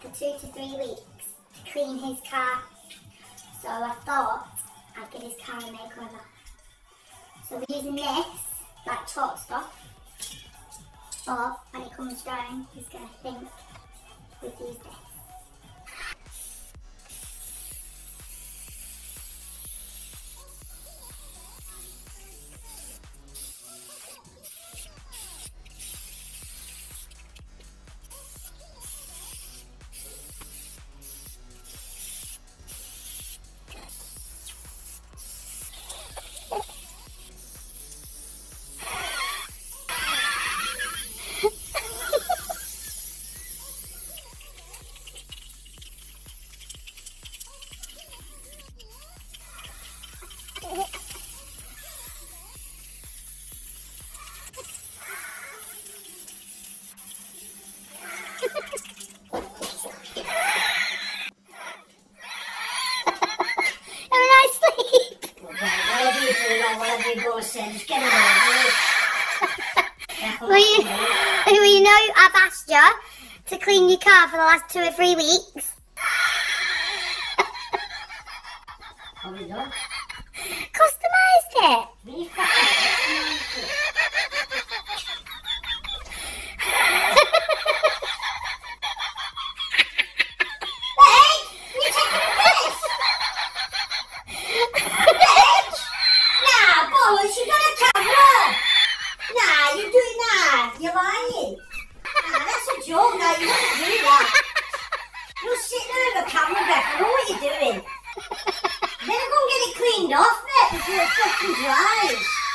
for two to three weeks to clean his car. So I thought I'd give his car a makeover. So we're using this, like chalk stuff. Or when it comes down, he's going to think Just get. Well, you, well, you know I've asked you to clean your car for the last two or three weeks. Have you done? What you're doing.